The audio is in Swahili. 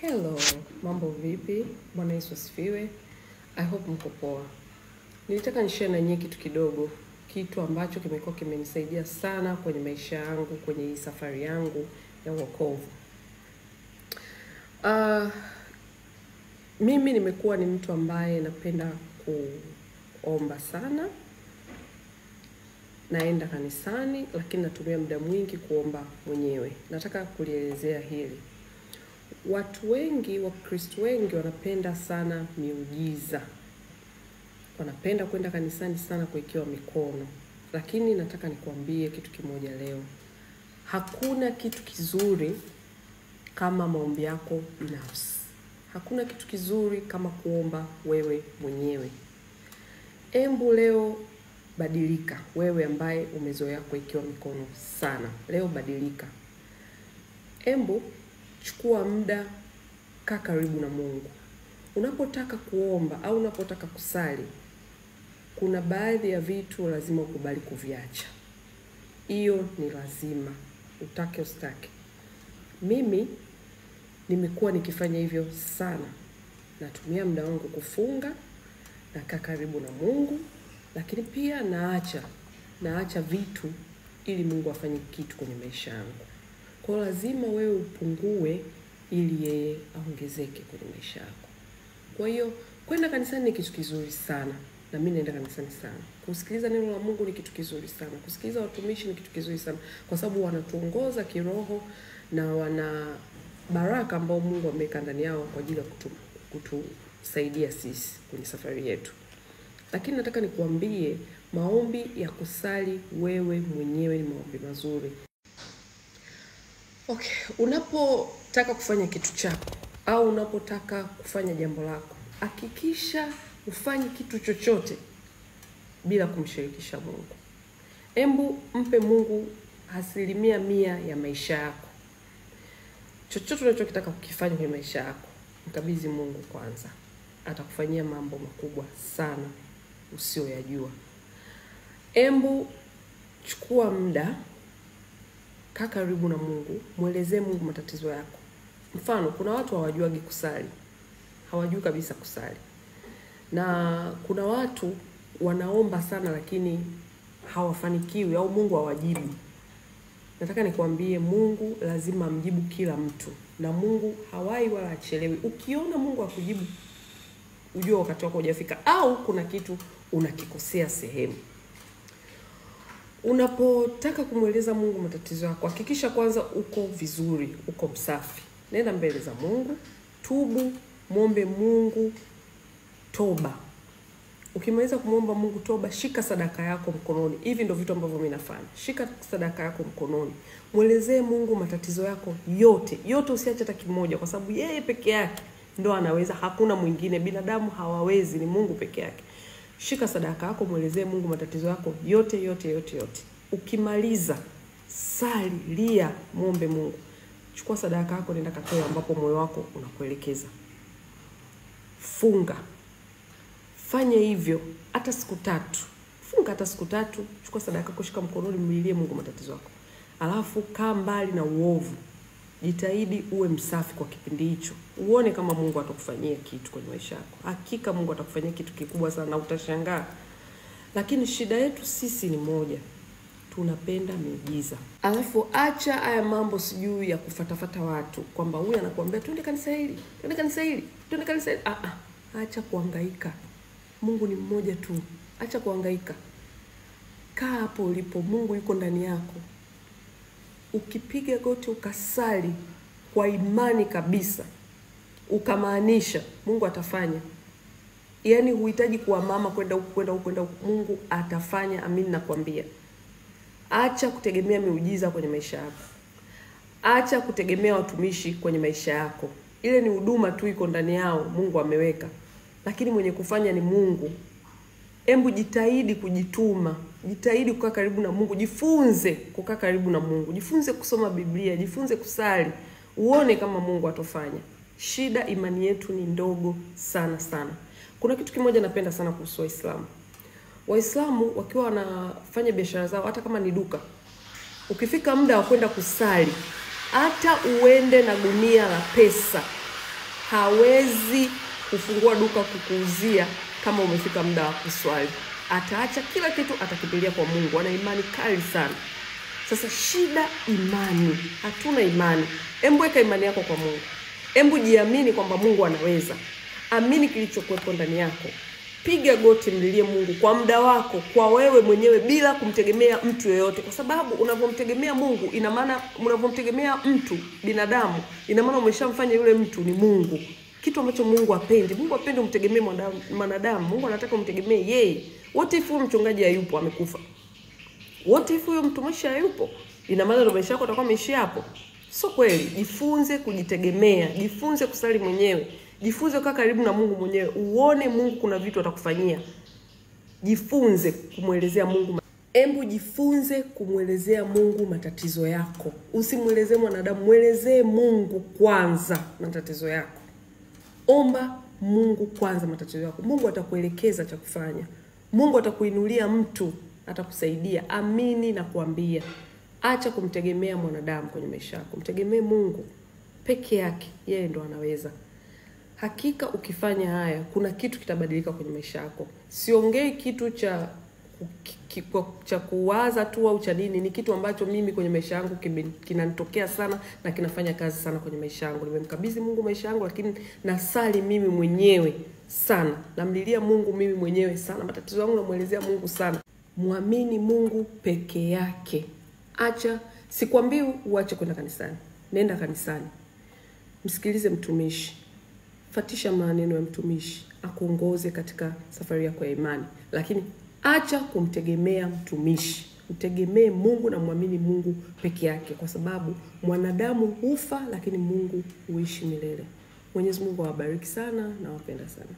Hello, mambo vipi? Bwana Yesu asifiwe. I hope mko poa. Nilitaka nishare na nyie kitu kidogo, kitu ambacho kimekuwa kimenisaidia sana kwenye maisha yangu, kwenye hii safari yangu ya wokovu. Uh, mimi nimekuwa ni mtu ambaye napenda kuomba sana, naenda kanisani, lakini natumia muda mwingi kuomba mwenyewe. Nataka kulielezea hili. Watu wengi, Wakristo wengi wanapenda sana miujiza, wanapenda kwenda kanisani sana kuwekewa mikono, lakini nataka nikuambie kitu kimoja leo. Hakuna kitu kizuri kama maombi yako binafsi. Hakuna kitu kizuri kama kuomba wewe mwenyewe. Embu leo badilika, wewe ambaye umezoea kuwekewa mikono sana, leo badilika. Embu chukua muda, kaa karibu na Mungu. Unapotaka kuomba au unapotaka kusali, kuna baadhi ya vitu lazima ukubali kuviacha. Hiyo ni lazima, utake usitake. Mimi nimekuwa nikifanya hivyo sana. Natumia muda wangu kufunga, na nakaa karibu na Mungu, lakini pia naacha naacha vitu ili Mungu afanye kitu kwenye maisha yangu. Kwa lazima wewe upungue ili yeye aongezeke kwenye maisha yako. Kwa hiyo kwenda kanisani ni kitu kizuri sana, na mimi naenda kanisani sana. Kusikiliza neno la Mungu ni kitu kizuri sana. Kusikiliza watumishi ni kitu kizuri sana, kwa sababu wanatuongoza kiroho na wana baraka ambao Mungu ameweka ndani yao kwa ajili ya kutu, kutusaidia sisi kwenye safari yetu. Lakini nataka nikuambie, maombi ya kusali wewe mwenyewe ni maombi mazuri. Okay, unapotaka kufanya kitu chako au unapotaka kufanya jambo lako, hakikisha ufanye kitu chochote bila kumshirikisha Mungu. Embu mpe Mungu asilimia mia ya maisha yako. Chochote unachokitaka kukifanya kwenye maisha yako, mkabidhi Mungu kwanza, atakufanyia mambo makubwa sana usiyoyajua. Embu chukua muda kaa karibu na Mungu, mwelezee Mungu matatizo yako. Mfano, kuna watu hawajuagi kusali, hawajui kabisa kusali, na kuna watu wanaomba sana lakini hawafanikiwi au Mungu hawajibu. Nataka nikwambie, Mungu lazima amjibu kila mtu, na Mungu hawai wala achelewi. Ukiona Mungu akujibu, ujue wakati wako hujafika, au kuna kitu unakikosea sehemu. Unapotaka kumweleza Mungu matatizo yako, hakikisha kwanza uko vizuri, uko msafi. Nenda mbele za Mungu, tubu, mwombe Mungu toba. Ukimaliza kumwomba Mungu toba, shika sadaka yako mkononi. Hivi ndio vitu ambavyo mimi nafanya. Shika sadaka yako mkononi, mwelezee Mungu matatizo yako yote yote, usiache hata kimoja, kwa sababu yeye peke yake ndo anaweza, hakuna mwingine. Binadamu hawawezi, ni Mungu peke yake. Shika sadaka yako, mwelezee Mungu matatizo yako yote yote yote yote. Ukimaliza sali, lia, mwombe Mungu. Chukua sadaka yako, nenda katoe ambapo moyo wako unakuelekeza. Funga, fanye hivyo hata siku tatu. Funga hata siku tatu, chukua sadaka yako, shika mkononi, mlilie Mungu matatizo yako, alafu kaa mbali na uovu. Jitahidi uwe msafi kwa kipindi hicho, uone kama Mungu atakufanyia kitu kwenye maisha yako. Hakika Mungu atakufanyia kitu kikubwa sana na utashangaa. Lakini shida yetu sisi ni moja, tunapenda miujiza. Alafu acha haya mambo sijui ya kufatafata watu, kwamba huyu anakuambia twende kanisa hili, twende kanisa hili, twende kanisa hili. Ah, ah, acha kuhangaika. Mungu ni mmoja tu, acha kuhangaika. Kaa hapo ulipo, Mungu yuko ndani yako. Ukipiga goti ukasali kwa imani kabisa, ukamaanisha, Mungu atafanya. Yaani huhitaji kuwa mama kwenda huku kwenda huku kwenda huku, Mungu atafanya. Amini nakwambia. Acha kutegemea miujiza kwenye maisha yako, acha kutegemea watumishi kwenye maisha yako. Ile ni huduma tu iko ndani yao, Mungu ameweka, lakini mwenye kufanya ni Mungu. Embu jitahidi kujituma, jitahidi kukaa karibu na Mungu, jifunze kukaa karibu na Mungu, jifunze kusoma Biblia, jifunze kusali, uone kama Mungu atofanya. Shida, imani yetu ni ndogo sana sana. Kuna kitu kimoja napenda sana kuhusu Waislamu. Waislamu wakiwa wanafanya biashara zao, hata kama ni duka, ukifika muda wa kwenda kusali, hata uende na gunia la pesa, hawezi kufungua duka kukuuzia kama umefika muda wa kuswali. Ataacha kila kitu, atakimbilia kwa Mungu. Ana imani kali sana. Sasa shida imani, hatuna imani. Embu weka imani yako kwa Mungu, embu jiamini kwamba Mungu anaweza. Amini kilichokuwepo ndani yako, piga goti, mlilie Mungu kwa muda wako, kwa wewe mwenyewe, bila kumtegemea mtu yoyote, kwa sababu unavyomtegemea Mungu, ina maana unavyomtegemea mtu binadamu, ina maana umeshamfanya yule mtu ni Mungu, kitu ambacho Mungu apendi. Mungu apendi umtegemee mwanadamu-. Mungu anataka umtegemee yeye. What if huyo mchungaji hayupo, amekufa? What if huyo mtumishi hayupo? Ina maana ndio maisha yako atakuwa ameishia hapo? Sio kweli. Jifunze kujitegemea, jifunze kusali mwenyewe, jifunze kukaa karibu na Mungu mwenyewe, uone Mungu kuna vitu atakufanyia. Jifunze kumwelezea Mungu. Embu jifunze kumwelezea Mungu matatizo yako, usimwelezee mwanadamu, mwelezee Mungu kwanza matatizo yako. Omba Mungu kwanza matatizo yako. Mungu atakuelekeza cha kufanya. Mungu atakuinulia mtu, atakusaidia. Amini na kuambia, acha kumtegemea mwanadamu kwenye maisha yako, mtegemee Mungu peke yake, yeye ndo anaweza. Hakika ukifanya haya, kuna kitu kitabadilika kwenye maisha yako. Siongei kitu cha cha kuwaza tu au cha nini, ni kitu ambacho mimi kwenye maisha yangu kinanitokea sana na kinafanya kazi sana kwenye maisha yangu. Nimemkabidhi Mungu maisha yangu, lakini nasali mimi mwenyewe sana, namlilia Mungu mimi mwenyewe sana, matatizo yangu namwelezea Mungu sana. Mwamini Mungu peke yake. Acha, sikwambii uache kwenda kanisani, nenda kanisani, msikilize mtumishi, fatisha maneno ya mtumishi. Akuongoze katika safari yako ya imani, lakini acha kumtegemea mtumishi, mtegemee Mungu na mwamini Mungu peke yake, kwa sababu mwanadamu hufa, lakini Mungu huishi milele. Mwenyezi Mungu awabariki sana na wapenda sana.